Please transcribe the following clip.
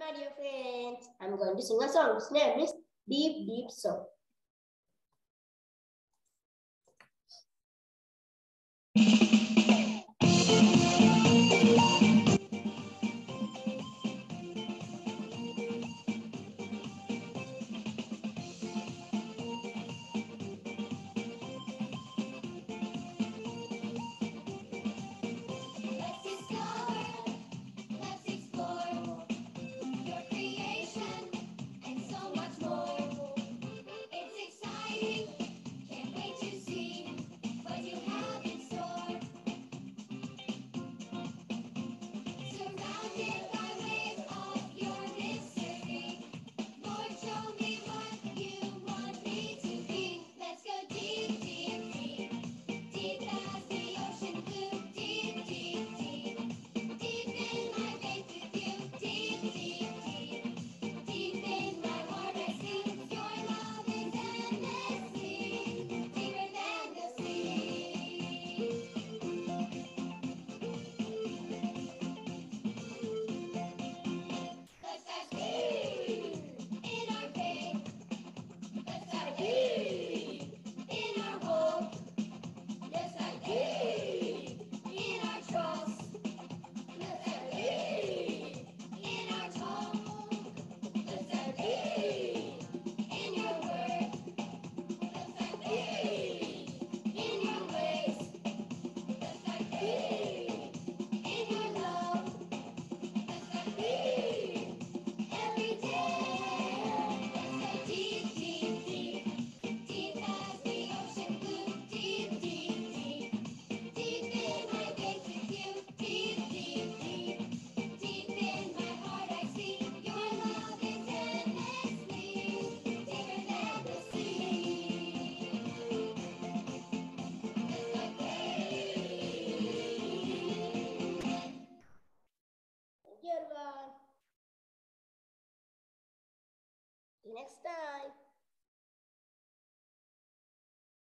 my dear friends. I'm going to sing a song. Its name is Deep Deep Song. Yeah. next time.